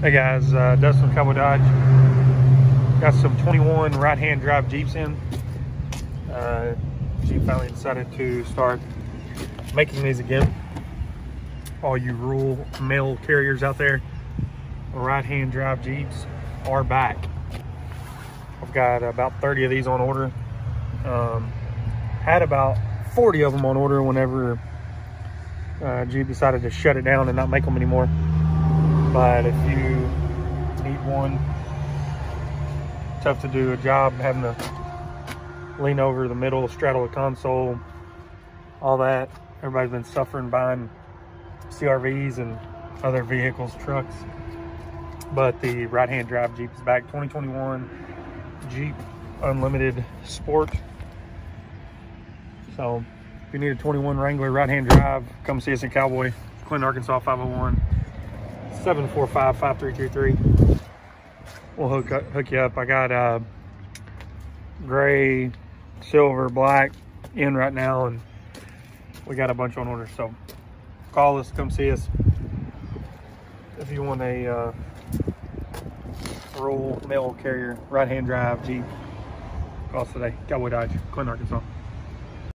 Hey guys, uh, Dustin Cowboy Dodge. Got some 21 right-hand drive Jeeps in. Uh, Jeep finally decided to start making these again. All you rural mail carriers out there, right-hand drive Jeeps are back. I've got about 30 of these on order. Um, had about 40 of them on order whenever uh, Jeep decided to shut it down and not make them anymore. But if you need one, tough to do a job having to lean over the middle, straddle the console, all that. Everybody's been suffering buying CRVs and other vehicles, trucks. But the right-hand drive Jeep is back. 2021 Jeep Unlimited Sport. So if you need a 21 Wrangler right-hand drive, come see us in Cowboy, Clinton, Arkansas 501 745-5333. We'll hook up, hook you up. I got uh, gray, silver, black in right now, and we got a bunch on order. So call us, come see us. If you want a uh, mail carrier, right-hand drive Jeep, call us today. Cowboy Dodge, Clinton, Arkansas.